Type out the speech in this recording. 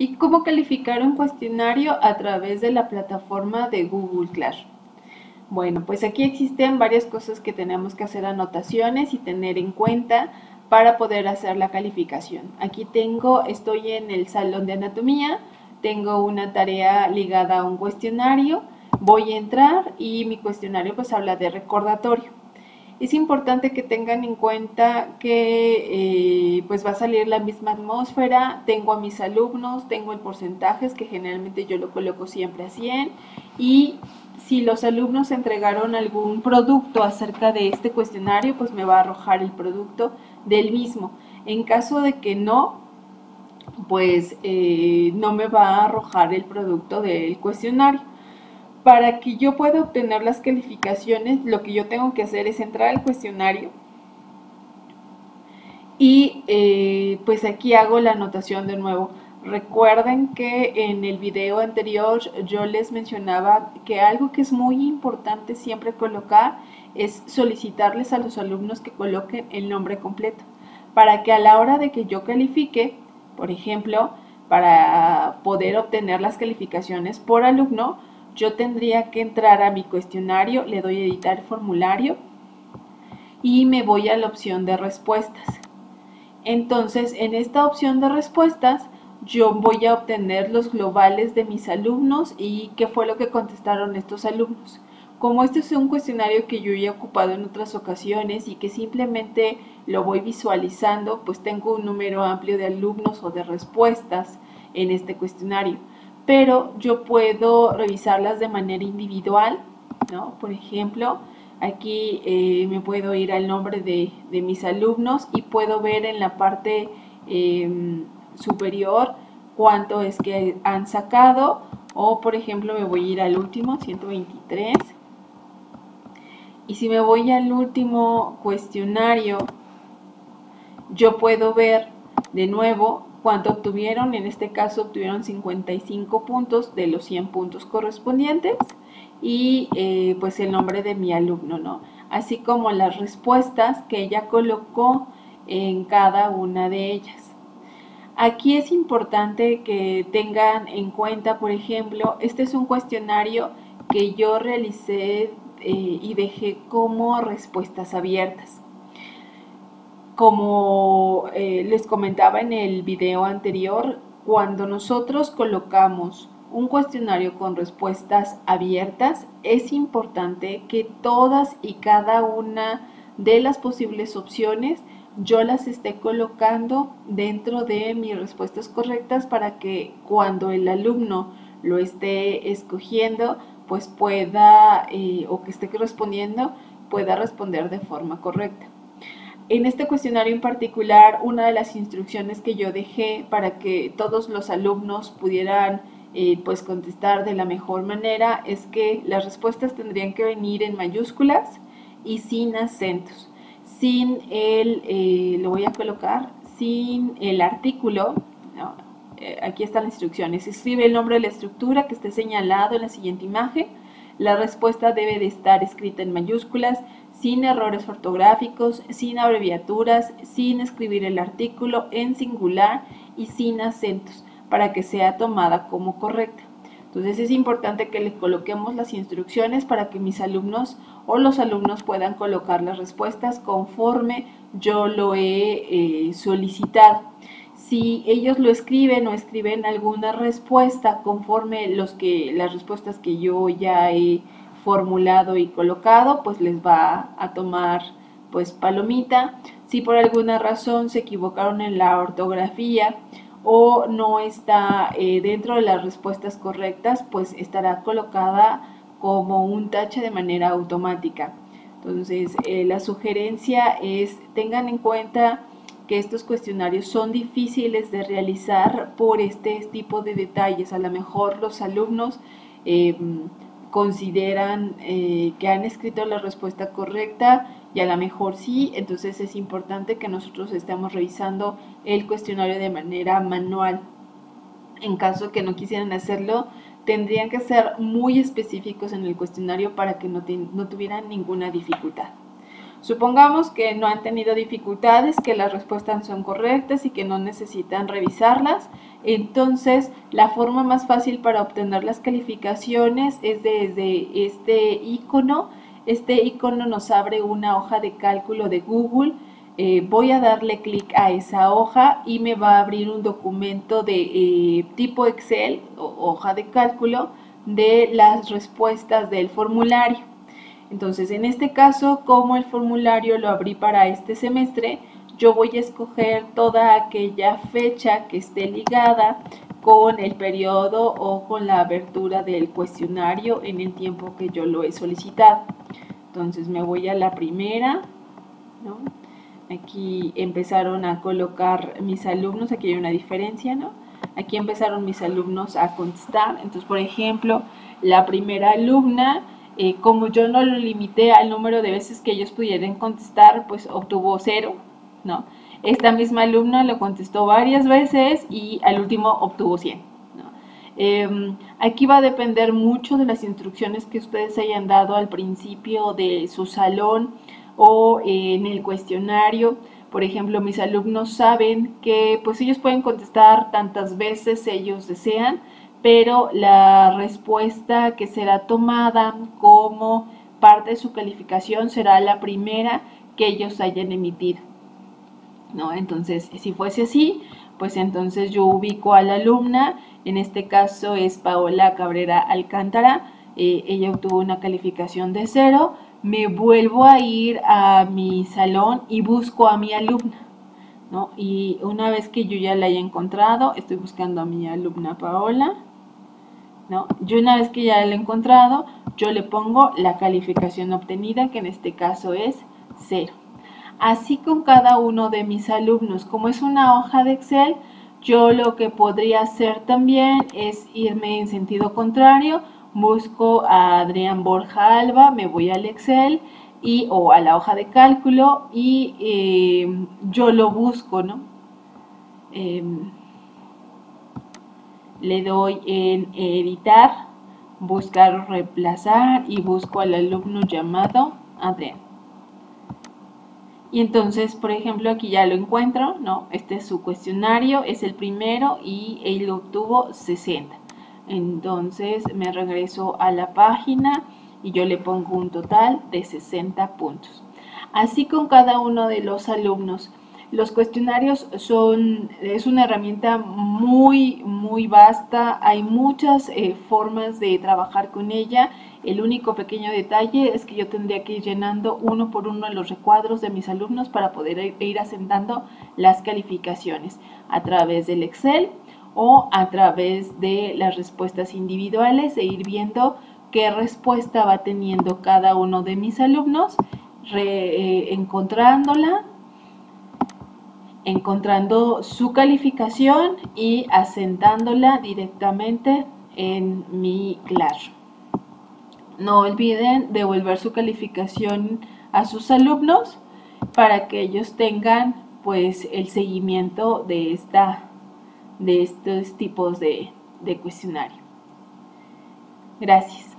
¿Y cómo calificar un cuestionario a través de la plataforma de Google Classroom? Bueno, pues aquí existen varias cosas que tenemos que hacer anotaciones y tener en cuenta para poder hacer la calificación. Aquí tengo, estoy en el salón de anatomía, tengo una tarea ligada a un cuestionario, voy a entrar y mi cuestionario pues habla de recordatorio es importante que tengan en cuenta que eh, pues va a salir la misma atmósfera, tengo a mis alumnos, tengo el porcentaje, que generalmente yo lo coloco siempre a 100 y si los alumnos entregaron algún producto acerca de este cuestionario, pues me va a arrojar el producto del mismo. En caso de que no, pues eh, no me va a arrojar el producto del cuestionario para que yo pueda obtener las calificaciones, lo que yo tengo que hacer es entrar al cuestionario y eh, pues aquí hago la anotación de nuevo. Recuerden que en el video anterior yo les mencionaba que algo que es muy importante siempre colocar es solicitarles a los alumnos que coloquen el nombre completo para que a la hora de que yo califique, por ejemplo, para poder obtener las calificaciones por alumno, yo tendría que entrar a mi cuestionario, le doy a editar formulario y me voy a la opción de respuestas. Entonces, en esta opción de respuestas, yo voy a obtener los globales de mis alumnos y qué fue lo que contestaron estos alumnos. Como este es un cuestionario que yo he ocupado en otras ocasiones y que simplemente lo voy visualizando, pues tengo un número amplio de alumnos o de respuestas en este cuestionario pero yo puedo revisarlas de manera individual, ¿no? Por ejemplo, aquí eh, me puedo ir al nombre de, mis alumnos y puedo ver en la parte em, superior cuánto es que han sacado o por ejemplo me voy a ir al último 123 y si me voy al último cuestionario yo puedo ver de nuevo cuánto obtuvieron, en este caso obtuvieron 55 puntos de los 100 puntos correspondientes y eh, pues el nombre de mi alumno, ¿no? Así como las respuestas que ella colocó en cada una de ellas. Aquí es importante que tengan en cuenta, por ejemplo, este es un cuestionario que yo realicé eh, y dejé como respuestas abiertas. Como eh, les comentaba en el video anterior, cuando nosotros colocamos un cuestionario con respuestas abiertas, es importante que todas y cada una de las posibles opciones yo las esté colocando dentro de mis respuestas correctas para que cuando el alumno lo esté escogiendo, pues pueda, eh, o que esté respondiendo, pueda responder de forma correcta. En este cuestionario en particular, una de las instrucciones que yo dejé para que todos los alumnos pudieran eh, pues contestar de la mejor manera es que las respuestas tendrían que venir en mayúsculas y sin acentos, sin el, eh, lo voy a colocar, sin el artículo, eh, aquí están las instrucciones, escribe el nombre de la estructura que esté señalado en la siguiente imagen, la respuesta debe de estar escrita en mayúsculas, sin errores ortográficos, sin abreviaturas, sin escribir el artículo en singular y sin acentos para que sea tomada como correcta. Entonces es importante que le coloquemos las instrucciones para que mis alumnos o los alumnos puedan colocar las respuestas conforme yo lo he eh, solicitado. Si ellos lo escriben o escriben alguna respuesta conforme los que, las respuestas que yo ya he formulado y colocado, pues les va a tomar pues palomita. Si por alguna razón se equivocaron en la ortografía o no está eh, dentro de las respuestas correctas, pues estará colocada como un tache de manera automática. Entonces, eh, la sugerencia es tengan en cuenta que estos cuestionarios son difíciles de realizar por este tipo de detalles. A lo mejor los alumnos eh, consideran eh, que han escrito la respuesta correcta y a lo mejor sí, entonces es importante que nosotros estemos revisando el cuestionario de manera manual. En caso que no quisieran hacerlo, tendrían que ser muy específicos en el cuestionario para que no, no tuvieran ninguna dificultad. Supongamos que no han tenido dificultades, que las respuestas son correctas y que no necesitan revisarlas. Entonces, la forma más fácil para obtener las calificaciones es desde este icono. Este icono nos abre una hoja de cálculo de Google. Eh, voy a darle clic a esa hoja y me va a abrir un documento de eh, tipo Excel o hoja de cálculo de las respuestas del formulario. Entonces, en este caso, como el formulario lo abrí para este semestre, yo voy a escoger toda aquella fecha que esté ligada con el periodo o con la abertura del cuestionario en el tiempo que yo lo he solicitado. Entonces me voy a la primera, Aquí empezaron a colocar mis alumnos, aquí hay una diferencia, ¿no? Aquí empezaron mis alumnos a contestar. Entonces, por ejemplo, la primera alumna eh, como yo no lo limité al número de veces que ellos pudieran contestar, pues obtuvo cero, ¿no? Esta misma alumna lo contestó varias veces y al último obtuvo 100. Em, aquí va a depender mucho de las instrucciones que ustedes hayan dado al principio de su salón o en el cuestionario. Por ejemplo, mis alumnos saben que pues ellos pueden contestar tantas veces ellos desean, pero la respuesta que será tomada como parte de su calificación será la primera que ellos hayan emitido. ¿no? Entonces, si fuese así, pues entonces yo ubico a la alumna, en este caso es Paola Cabrera Alcántara, eh, ella obtuvo una calificación de cero, me vuelvo a ir a mi salón y busco a mi alumna. ¿no? Y una vez que yo ya la haya encontrado, estoy buscando a mi alumna Paola, ¿no? Yo una vez que ya lo he encontrado, yo le pongo la calificación obtenida, que en este caso es 0. Así con cada uno de mis alumnos, como es una hoja de Excel, yo lo que podría hacer también es irme en sentido contrario, busco a Adrián Borja Alba, me voy al Excel y, o a la hoja de cálculo y eh, yo lo busco, ¿no? Em, le doy en editar, buscar reemplazar y busco al alumno llamado Adrián. Y entonces, por ejemplo, aquí ya lo encuentro, ¿no? Este es su cuestionario, es el primero y él obtuvo 60. Entonces me regreso a la página y yo le pongo un total de 60 puntos. Así con cada uno de los alumnos. Los cuestionarios son, es una herramienta muy, muy vasta. Hay muchas eh, formas de trabajar con ella. El único pequeño detalle es que yo tendría que ir llenando uno por uno los recuadros de mis alumnos para poder ir asentando las calificaciones a través del Excel o a través de las respuestas individuales e ir viendo qué respuesta va teniendo cada uno de mis alumnos, eh, encontrándola encontrando su calificación y asentándola directamente en mi clase. No olviden devolver su calificación a sus alumnos para que ellos tengan pues el seguimiento de, esta, de estos tipos de, de cuestionario. Gracias.